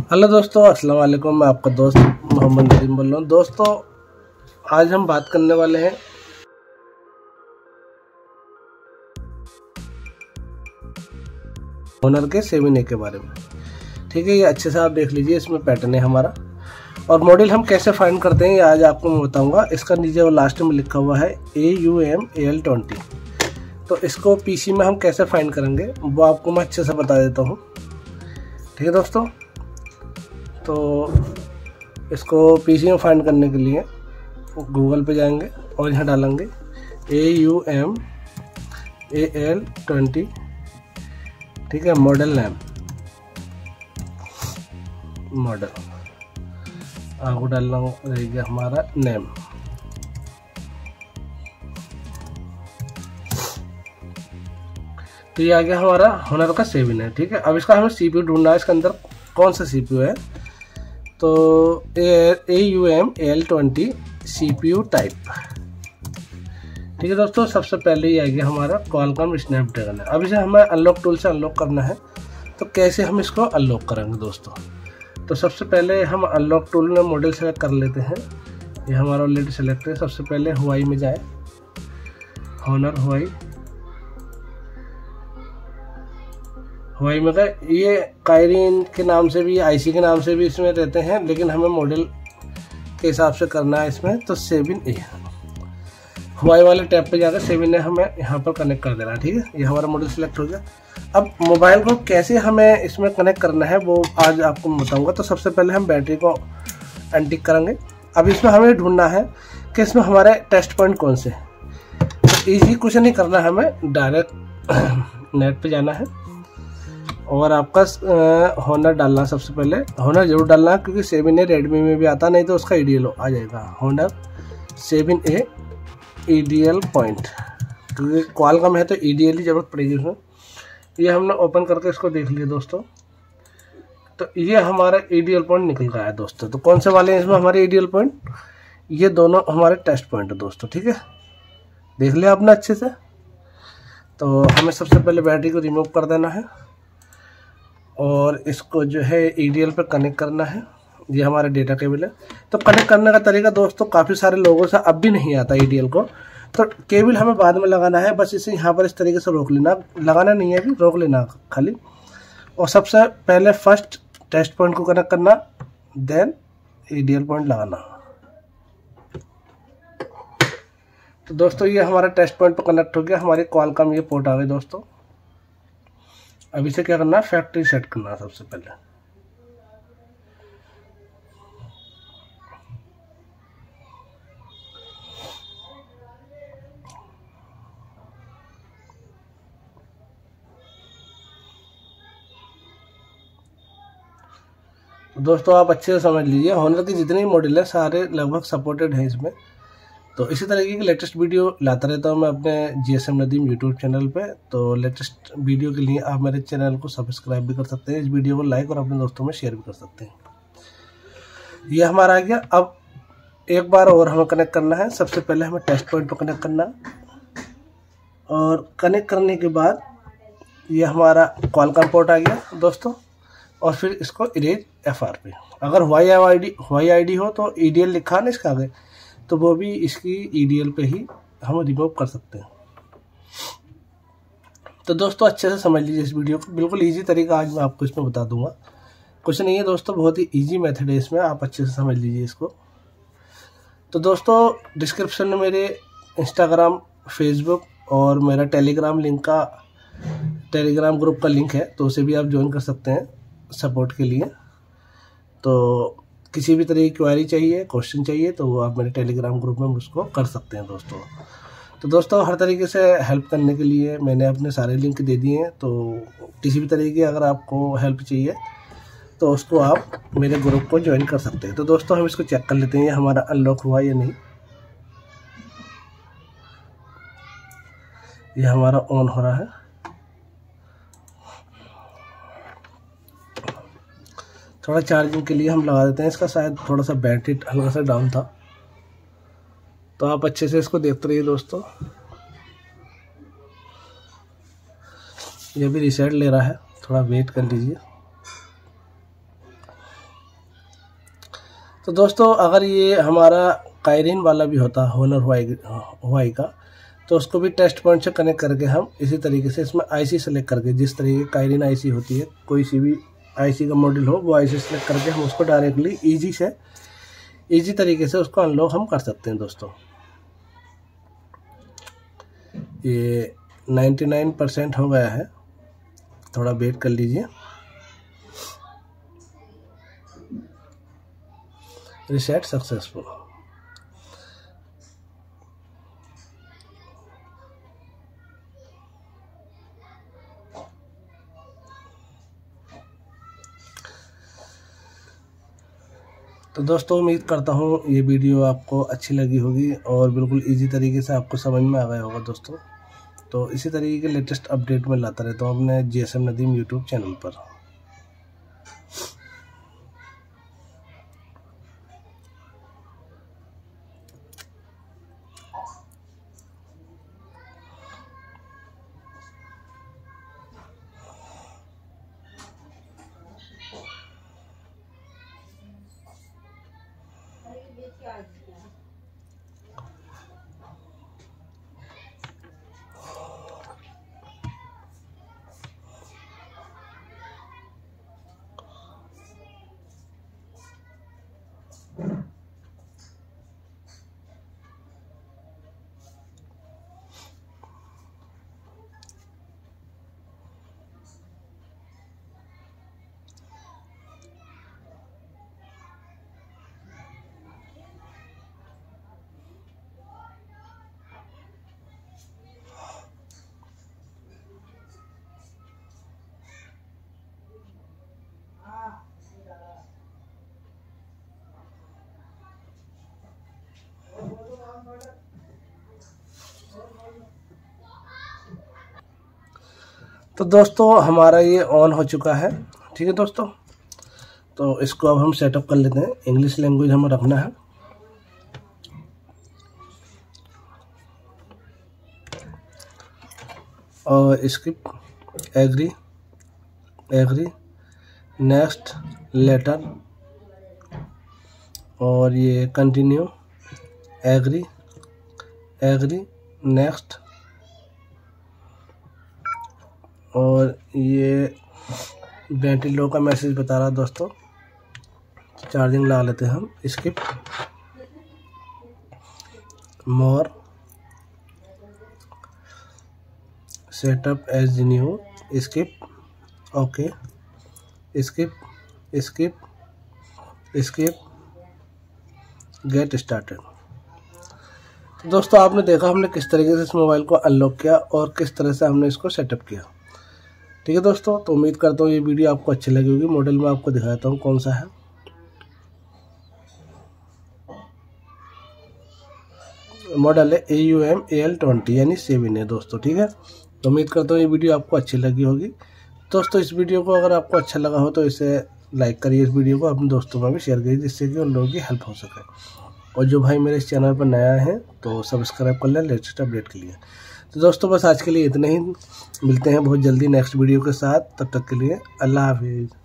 Hello दोस्तों, अस्सलाम वालेकुम। मैं आपका दोस्त मोहम्मद नदीम बोल रहा हूँ। दोस्तों, आज हम बात करने वाले हैं। ओनर के सेवन के बारे में। ठीक है, ये अच्छे से आप देख लीजिए, इसमें पैटर्न है हमारा। और मॉडल हम कैसे फाइंड करते हैं, ये आज आपको मैं बताऊँगा। इसका नीचे वो लास्ट में लिखा हुआ है A U M A L twenty तो इसको पीसी में हम कैसे फाइंड करेंगे, वो आपको मैं अच्छे से बता देता हूँ। ठीक है दोस्तों? तो इसको पीसी में फाइंड करने के लिए गूगल पे जाएँगे और यहाँ डालेंगे A U M A L twenty ठीक है मॉडल नेम मॉडल आपको डालना रहेगा हमारा नेम तो ये आ गया हमारा होनर का सेविन है, ठीक है? अब इसका हमें सीपीयू ढूंढना है, इसके अंदर कौन सा सीपीयू है? तो A U M L twenty C P U type ठीक है दोस्तों, सबसे पहले ये आ गया हमारा कॉलकॉम स्नैपड्रैगन है अब इसे हमें अनलॉक टूल से अनलॉक करना है। तो कैसे हम इसको अनलॉक करेंगे दोस्तों? तो सबसे पहले हम अनलॉक टूल में मॉडल सेलेक्ट कर लेते हैं। ये हमारा ऑलरेडी सेलेक्ट है। सबसे पहले हवाई में जाए। हॉनर हवाई हवाई में का ये कायरीन के नाम से भी, आईसी के नाम से भी इसमें रहते हैं, लेकिन हमें मॉडल के हिसाब से करना है इसमें तो सेविन ए हवाई वाले टैब पे जाकर सेविन ए हमें यहाँ पर कनेक्ट कर देना, ठीक है? ये हमारा मॉडल सेलेक्ट हो गया। अब मोबाइल को कैसे हमें इसमें कनेक्ट करना है, वो आज आपको बताऊँगा। तो सबसे पहले हम बैटरी को अनटिक करेंगे। अब इसमें हमें ढूंढना है कि इसमें हमारे टेस्ट पॉइंट कौन से हैं। तो ईजी कुछ नहीं करना है हमें डायरेक्ट नेट पे जाना है। और आपका होनर डालना सबसे पहले। होनर ज़रूर डालना, क्योंकि सेवन ए रेडमी में भी आता, नहीं तो उसका ई आ जाएगा। Honor seven A E point क्योंकि कॉल है तो ई डी ही ज़रूरत पड़ेगी उसमें। ये हमने ओपन करके इसको देख लिया दोस्तों। तो ये हमारा ई पॉइंट निकल गया है दोस्तों। तो कौन से वाले हैं इसमें हमारे ई पॉइंट ये दोनों हमारे टेस्ट पॉइंट है दोस्तों, ठीक है? देख लिया आपने अच्छे से। तो हमें सबसे पहले बैटरी को रिमूव कर देना है। और इसको जो है ई पर कनेक्ट करना है। ये हमारा डेटा केबल है। तो कनेक्ट करने का तरीका दोस्तों काफ़ी सारे लोगों से अब भी नहीं आता ई को। तो केबल हमें बाद में लगाना है, बस इसे यहाँ पर इस तरीके से रोक लेना। लगाना नहीं है अभी रोक लेना खाली। और सबसे पहले फ़र्स्ट टेस्ट पॉइंट को कनेक्ट करना देन ई पॉइंट लगाना। तो दोस्तों ये हमारा टेस्ट पॉइंट पर कनेक्ट हो गया। हमारी कॉल का ये पोर्ट आ गई दोस्तों। अब इसे क्या करना है? फैक्ट्री सेट करना है सबसे पहले। दोस्तों आप अच्छे से समझ लीजिए। हॉनर की जितने मॉडल है, सारे लगभग सपोर्टेड हैं इसमें। तो इसी तरीके की लेटेस्ट वीडियो लाता रहता हूँ मैं अपने G S M Nadeem YouTube channel पे। तो लेटेस्ट वीडियो के लिए आप मेरे चैनल को सब्सक्राइब भी कर सकते हैं। इस वीडियो को लाइक और अपने दोस्तों में शेयर भी कर सकते हैं। ये हमारा आ गया। अब एक बार और हमें कनेक्ट करना है। सबसे पहले हमें टेस्ट पॉइंट पर कनेक्ट करना। और कनेक्ट करने के बाद ये हमारा कॉल का पोर्ट आ गया दोस्तों। और फिर इसको इरेज एफ़ आर पे अगर Y I D Y I D हो तो ई डी एल लिखा ना इसका आगे। तो वो भी इसकी ई e पे ही हम रिमूव कर सकते हैं। तो दोस्तों, अच्छे से समझ लीजिए इस वीडियो को। बिल्कुल इजी तरीका आज मैं आपको इसमें बता दूँगा। कुछ नहीं है दोस्तों, बहुत ही इजी मेथड है इसमें। आप अच्छे से समझ लीजिए इसको। तो दोस्तों डिस्क्रिप्शन में मेरे इंस्टाग्राम फेसबुक और मेरा टेलीग्राम लिंक का टेलीग्राम ग्रुप का लिंक है तो उसे भी आप ज्वाइन कर सकते हैं सपोर्ट के लिए। तो किसी भी तरह की क्वारी चाहिए क्वेश्चन चाहिए तो आप मेरे टेलीग्राम ग्रुप में मुझको कर सकते हैं दोस्तों। तो दोस्तों, हर तरीके से हेल्प करने के लिए मैंने अपने सारे लिंक दे दिए हैं तो किसी भी तरह की अगर आपको हेल्प चाहिए तो उसको आप मेरे ग्रुप को ज्वाइन कर सकते हैं। तो दोस्तों, हम इसको चेक कर लेते हैं हमारा अनलॉक हुआ या नहीं। ये हमारा ऑन हो रहा है। थोड़ा चार्जिंग के लिए हम लगा देते हैं। इसका शायद थोड़ा सा बैटरी हल्का सा डाउन था। तो आप अच्छे से इसको देखते रहिए दोस्तों। ये भी रिसेट ले रहा है। थोड़ा वेट कर लीजिए। तो दोस्तों, अगर ये हमारा कायरीन वाला भी होता होनर हुआई हुआई का तो उसको भी टेस्ट पॉइंट से कनेक्ट करके हम इसी तरीके से इसमें आईसी सेलेक्ट करके, जिस तरीके कायरीन आईसी होती है, कोई सी भी आईसी का मॉडल हो, वो आईसी सेलेक्ट करके हम उसको डायरेक्टली इजी से इजी तरीके से उसको अनलॉक हम कर सकते हैं दोस्तों। ये 99 परसेंट हो गया है। थोड़ा वेट कर लीजिए। रिसेट सक्सेसफुल तो दोस्तों, उम्मीद करता हूँ ये वीडियो आपको अच्छी लगी होगी और बिल्कुल इजी तरीके से आपको समझ में आ गया होगा दोस्तों। तो इसी तरीके के लेटेस्ट अपडेट में लाता रहता हूँ अपने G S M Nadeem YouTube channel पर। तो दोस्तों, हमारा ये ऑन हो चुका है। ठीक है दोस्तों? तो इसको अब हम सेटअप कर लेते हैं। इंग्लिश लैंग्वेज हमें रखना है। और skip agree agree next later और ये कंटिन्यू एग्री एग्री नेक्स्ट और ये बैटरी लो का मैसेज बता रहा दोस्तों चार्जिंग लगा लेते हैं हम skip more setup as new skip okay skip skip skip get started तो दोस्तों, आपने देखा हमने किस तरीके से इस मोबाइल को अनलॉक किया और किस तरह से हमने इसको सेटअप किया। ठीक है दोस्तों तो उम्मीद करता हूँ ये वीडियो आपको अच्छी लगी होगी। मॉडल में आपको दिखाता हूँ कौन सा है। मॉडल है A U M A L twenty, यानी सेवन है दोस्तों, ठीक है? तो उम्मीद करता हूँ ये वीडियो आपको अच्छी लगी होगी। दोस्तों, इस वीडियो को अगर आपको अच्छा लगा हो तो इसे लाइक करिए, इस वीडियो को अपने दोस्तों में भी शेयर करिए, जिससे कि उन लोगों की हेल्प हो सके। और जो भाई मेरे इस चैनल पर नया है तो सब्सक्राइब कर लें, लेटेस्ट अपडेट के लिए। तो दोस्तों, बस आज के लिए इतना ही। मिलते हैं बहुत जल्दी नेक्स्ट वीडियो के साथ। तब तक के लिए अल्लाह हाफिज़।